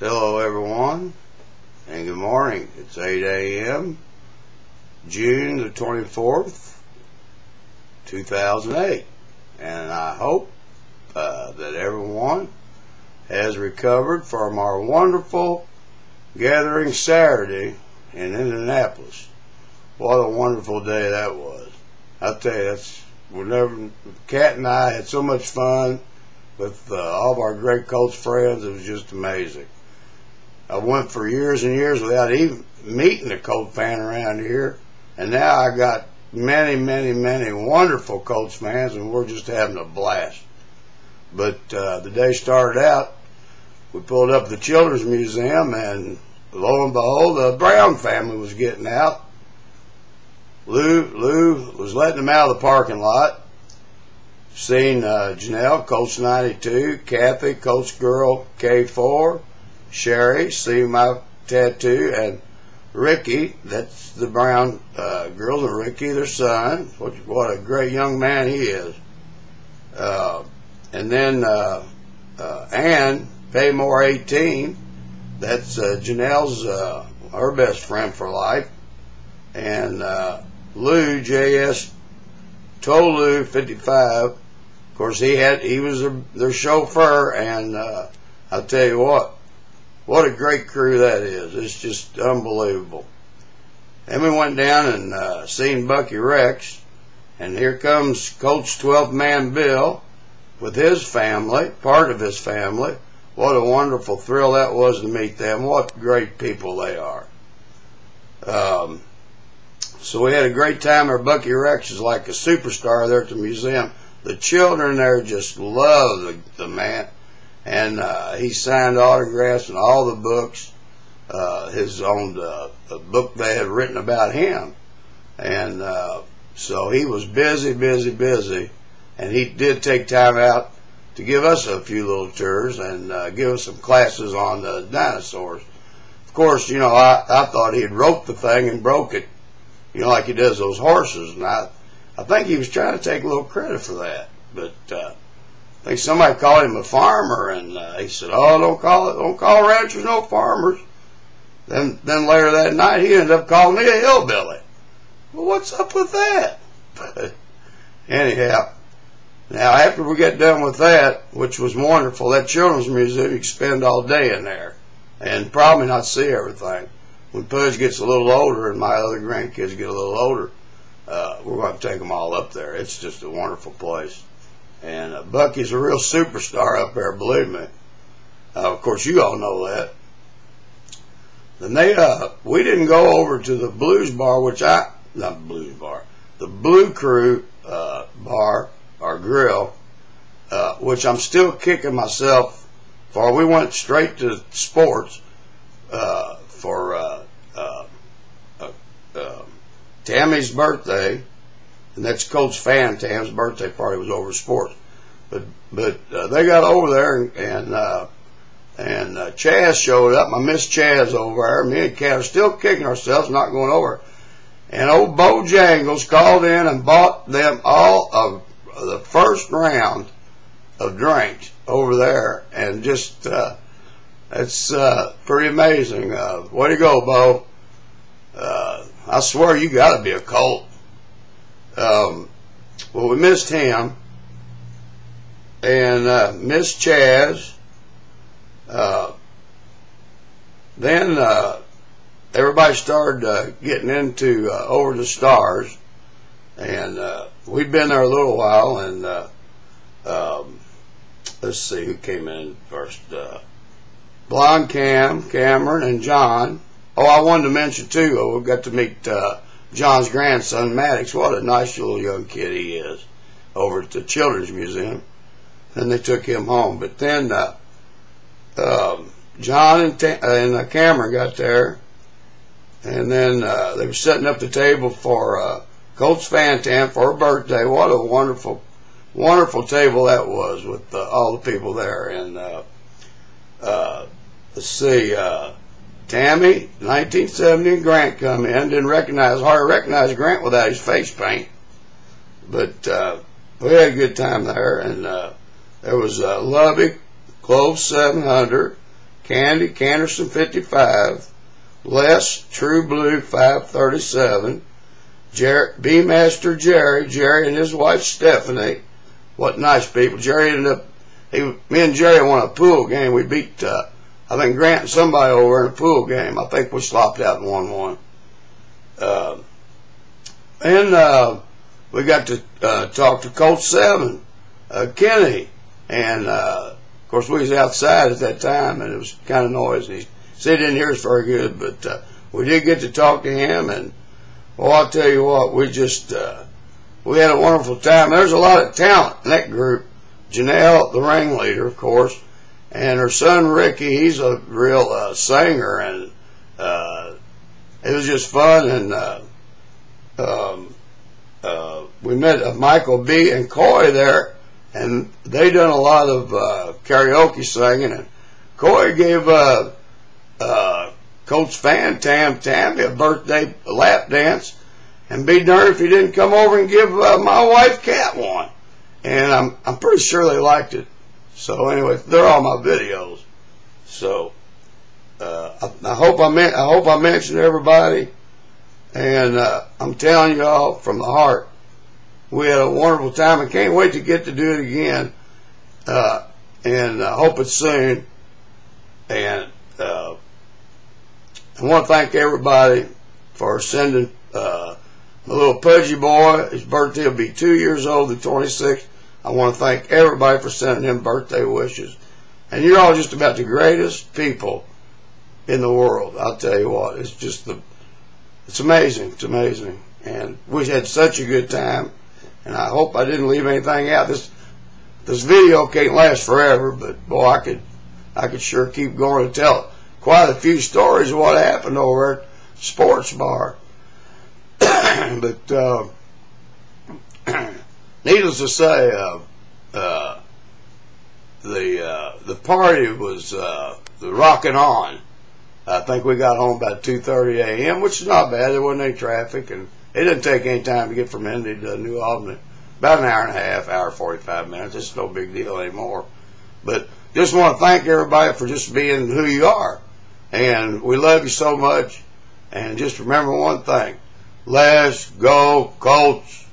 Hello, everyone, and good morning. It's 8 a.m., June the 24th, 2008, and I hope uh, that everyone has recovered from our wonderful gathering Saturday in Indianapolis. What a wonderful day that was. I'll tell you, that's, we never, Kat and I had so much fun with uh, all of our great Colts friends. It was just amazing. I went for years and years without even meeting a Colt fan around here. And now I got many, many, many wonderful Colts fans, and we're just having a blast. But uh, the day started out, we pulled up the Children's Museum, and lo and behold, the Brown family was getting out. Lou, Lou was letting them out of the parking lot. Seen uh, Janelle, Coach 92, Kathy, Coach Girl K4, Sherry, see my tattoo, and Ricky, that's the Brown uh, girls, and Ricky, their son. What, what a great young man he is. Uh, and then uh, uh, Ann Paymore, 18, that's uh, Janelle's, uh, her best friend for life. And uh, Lou, J.S. Tolu, 55. Of course, he had he was their, their chauffeur, and uh, I'll tell you what, what a great crew that is. It's just unbelievable. Then we went down and uh, seen Bucky Rex, and here comes Coach 12th Man Bill with his family, part of his family. What a wonderful thrill that was to meet them. What great people they are. Um, so we had a great time. Our Bucky Rex is like a superstar there at the museum. The children there just love the, the man and uh, he signed autographs and all the books. Uh, his own uh, book they had written about him, and uh, so he was busy, busy, busy, and he did take time out to give us a few little tours and uh, give us some classes on the dinosaurs. Of course, you know I, I thought he'd roped the thing and broke it, you know, like he does those horses, and I I think he was trying to take a little credit for that, but. Uh, think somebody called him a farmer, and uh, he said, "Oh, don't call it, don't call ranchers no farmers." Then, then later that night, he ended up calling me a hillbilly. Well, what's up with that? Anyhow, now after we get done with that, which was wonderful, that children's museum you can spend all day in there, and probably not see everything. When Pudge gets a little older, and my other grandkids get a little older, uh, we're going to take them all up there. It's just a wonderful place. And uh, Bucky's a real superstar up there, believe me. Uh, of course, you all know that. Then they, uh, we didn't go over to the Blues Bar, which I, not Blues Bar, the Blue Crew uh, Bar or Grill, uh, which I'm still kicking myself for. We went straight to Sportz uh, for uh, uh, uh, uh, Tammy's birthday and that's Coach Fan Tam's birthday party was over Sportz. But but uh, they got over there and and, uh, and uh, Chaz showed up. I missed Chaz over there. Me and Kat are still kicking ourselves, not going over. And old Bojangles called in and bought them all of the first round of drinks over there, and just uh, it's uh, pretty amazing. Uh, way to go, Bo! Uh, I swear you got to be a Colt. Um, well, we missed him and uh, missed Chaz. Uh, then uh, everybody started uh, getting into uh, over the stars, and uh, we'd been there a little while. And um, let's see who came in first. Blonde Cam, Cameron, and John. Oh, I wanted to mention too. Oh, we got to meet. Uh, John's grandson, Maddox. What a nice little young kid he is over at the Children's Museum. And they took him home. But then uh, um, John and, Ta- and uh, Cameron got there. And then uh, they were setting up the table for uh, Coach Fantan for her birthday. What a wonderful, wonderful table that was with uh, all the people there. And uh, uh, let's see, uh, Tammy, 1970, and Grant come in. Didn't recognize, hardly recognize Grant without his face paint. But uh, we had a good time there, and uh, there was uh, Lubbock, Clove 700, Candy Canderson 55, Les True Blue 537, Jerry, B Master Jerry, Jerry and his wife Stephanie. What nice people. Jerry ended up, he, me and Jerry won a pool game. We beat, uh, I think Grant and somebody over in a pool game. I think we slopped out in 1-1. Uh, and, uh, we got to, uh, talk to Coach Seven, uh, Kenny, and, uh, of course we was outside at that time and it was kind of noisy. Said he didn't hear us very good, but, uh, we did get to talk to him and, well, I'll tell you what, we just, we had a wonderful time. There's a lot of talent in that group. Janelle, the ringleader, of course, and her son Ricky, he's a real uh, singer, and uh, it was just fun. And uh, um, uh, we met uh, Michael B. and Coy there, and they done a lot of uh, karaoke singing. And Coy gave uh, uh, Coach Fan Tam Tammy a birthday lap dance and be darned if he didn't come over and give uh, my wife Kat one. And I'm I'm pretty sure they liked it. So anyway, they're all my videos. So uh, I, I hope I meant I hope I mentioned everybody. And uh, I'm telling y'all from the heart, we had a wonderful time. I can't wait to get to do it again. Uh, and I hope it's soon. And uh, I want to thank everybody for sending uh, my little pudgy boy, his birthday will be two years old, the 26th. I want to thank everybody for sending him birthday wishes. And you're all just about the greatest people in the world. I'll tell you what, it's just the, it's amazing. It's amazing. And we had such a good time. And I hope I didn't leave anything out. This, this video can't last forever, but boy, I could, I could sure keep going and tell quite a few stories of what happened over at Sportz Bar. but uh, needless to say, uh, uh, the uh, the party was uh, the rocking on. I think we got home about 2:30 a.m., which is not bad. There wasn't any traffic, and it didn't take any time to get from Indy to New Albany. About an hour and a half, hour 45 minutes. It's no big deal anymore. But just want to thank everybody for just being who you are, and we love you so much. And just remember one thing Let's go, Colts.